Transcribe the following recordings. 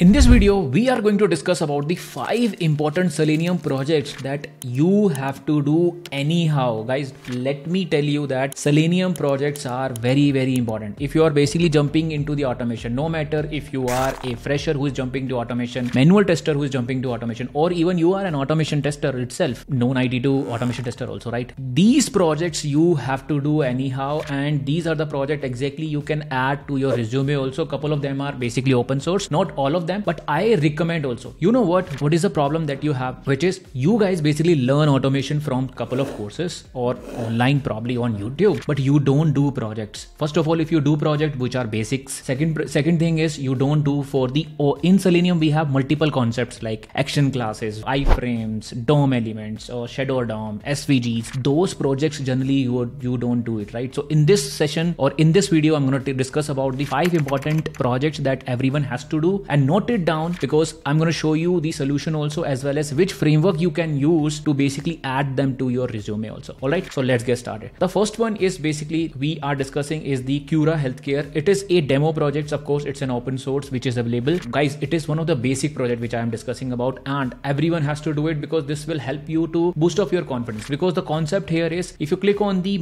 In this video, we are going to discuss about the five important Selenium projects that you have to do anyhow. Guys, let me tell you that Selenium projects are very, very important. If you are basically jumping into the automation, no matter if you are a fresher who is jumping to automation, manual tester who is jumping to automation, or even you are an automation tester itself, known ID2 automation tester also, right? These projects you have to do anyhow, and these are the project exactly you can add to your resume also. A couple of them are basically open source, not all of them but i recommend also. You know what? What is the problem that you have? Which is you guys basically learn automation from couple of courses or online probably on youtube but you don't do projects. First of all if you do project which are basics second second thing is you don't do for the oh, in selenium we have multiple concepts like action classes iframes dom elements or shadow dom svgs those projects generally you you don't do it right? So in this session or in this video i'm going to discuss about the five important projects that everyone has to do and not note it down because I'm going to show you the solution also as well as which framework you can use to basically add them to your resume also. All right, so let's get started. The first one is basically we are discussing is the Cura Healthcare. It is a demo project. Of course, it's an open source which is available. Guys, it is one of the basic project which I am discussing about and everyone has to do it because this will help you to boost up your confidence because the concept here is if you click on the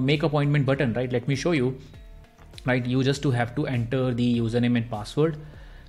make appointment button, right? Let me show you right you just to have to enter the username and password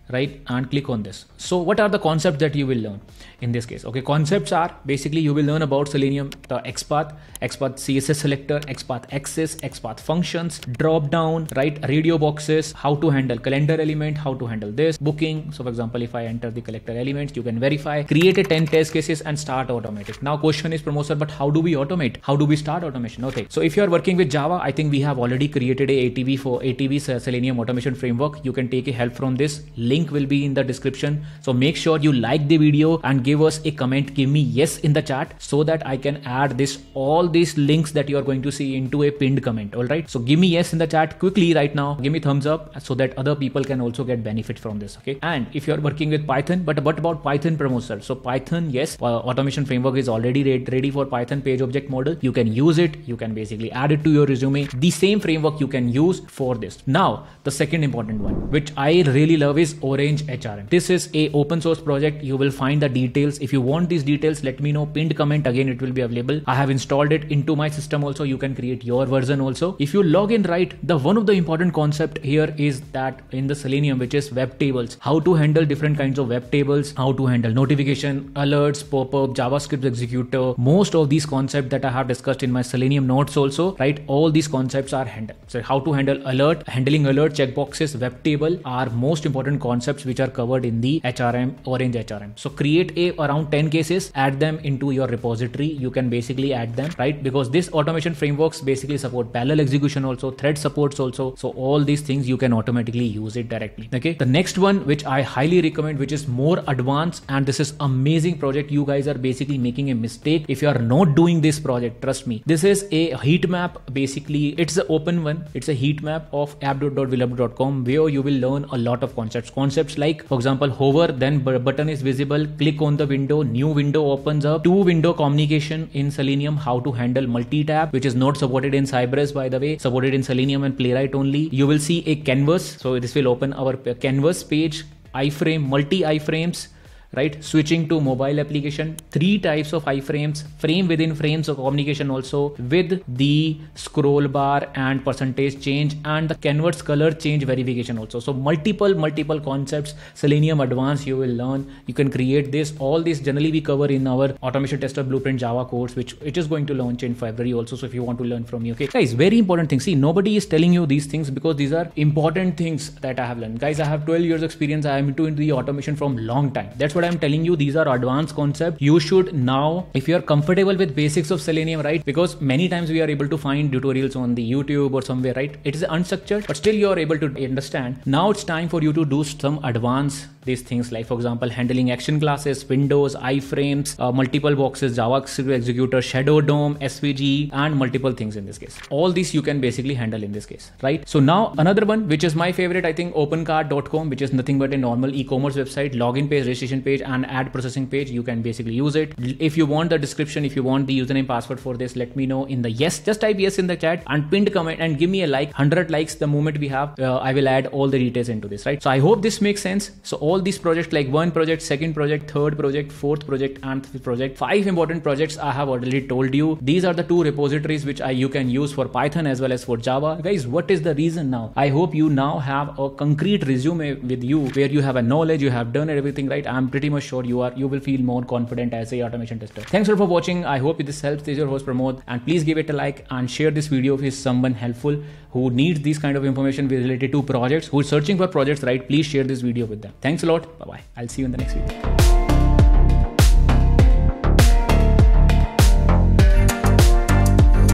right and click on this. So what are the concepts that you will learn in this case? Okay concepts are basically you will learn about selenium the xpath xpath css selector xpath axes xpath functions drop down right radio boxes how to handle calendar element how to handle this booking. So for example if i enter the collector elements you can verify create a 10 test cases and start automatic now question is Pramod but how do we automate? How do we start automation? Okay so if you are working with java i think we have already created a atv for atv uh, selenium automation framework. You can take a help from this link will be in the description. So make sure you like the video and give us a comment. Give me yes in the chat so that i can add this all these links that you are going to see into a pinned comment. All right? So give me yes in the chat quickly right now. Give me thumbs up so that other people can also get benefit from this okay? And if you are working with python but what about python Pramod so python yes uh, automation framework is already ready for python page object model. You can use it. You can basically add it to your resume. The same framework you can use for this. Now the second important one which i really love is Orange HRM. This is a open source project. You will find the details. If you want these details, let me know. Pinned comment again, it will be available. I have installed it into my system also. You can create your version also. If you log in right, the one of the important concept here is that in the Selenium, which is web tables, how to handle different kinds of web tables, how to handle notification, alerts, pop-up, JavaScript executor. Most of these concepts that I have discussed in my Selenium notes also, right? All these concepts are handled. So how to handle alert, handling alert checkboxes, web table are most important concepts concepts which are covered in the HRM Orange HRM. So create a around 10 cases, add them into your repository. You can basically add them, right? Because this automation frameworks basically support parallel execution also, thread supports also. So all these things you can automatically use it directly. Okay. The next one, which I highly recommend, which is more advanced and this is amazing project. You guys are basically making a mistake if you are not doing this project. Trust me. This is a heat map. Basically, it's an open one. It's a heat map of app.vwo.com where you will learn a lot of concepts concepts like for example hover then button is visible click on the window new window opens up. Two window communication in selenium how to handle multi-tab which is not supported in cypress by the way supported in selenium and playwright only. You will see a canvas so this will open our canvas page iframe multi iframes right? Switching to mobile application three types of iframes frame within frames of communication also with the scroll bar and percentage change and the canvas color change verification also. So multiple multiple concepts selenium advanced you will learn. You can create this. All this generally we cover in our automation tester blueprint java course which it is going to launch in february also so if you want to learn from me okay? Guys very important thing. See nobody is telling you these things because these are important things that i have learned. Guys i have 12 years experience. I am into the automation from long time. That's what what I'm telling you, these are advanced concepts. You should now, if you're comfortable with basics of Selenium, right? Because many times we are able to find tutorials on the YouTube or somewhere, right? It is unstructured, but still you're able to understand. Now it's time for you to do some advanced these things like for example handling action classes windows iframes uh, multiple boxes javascript executor shadow dom svg and multiple things in this case all these you can basically handle in this case right so now another one which is my favorite i think opencart.com which is nothing but a normal e-commerce website login page registration page page and ad processing page, you can basically use it. If you want the description, if you want the username password for this, let me know in the yes. Just type yes in the chat and pinned comment and give me a like. 100 likes the moment we have, uh, I will add all the details into this, right? So I hope this makes sense. So all these projects like one project, second project, third project, fourth project, and fifth project, five important projects I have already told you. These are the two repositories which I you can use for Python as well as for Java. Guys, what is the reason now? I hope you now have a concrete resume with you where you have a knowledge, you have done everything right. I'm pretty much sure you are you will feel more confident as a automation tester. Thanks for watching. I hope this helps. This is your host Pramod and please give it a like and share this video if it's someone helpful who needs this kind of information related to projects, who's searching for projects, right? Please share this video with them. Thanks a lot. Bye bye. I'll see you in the next video.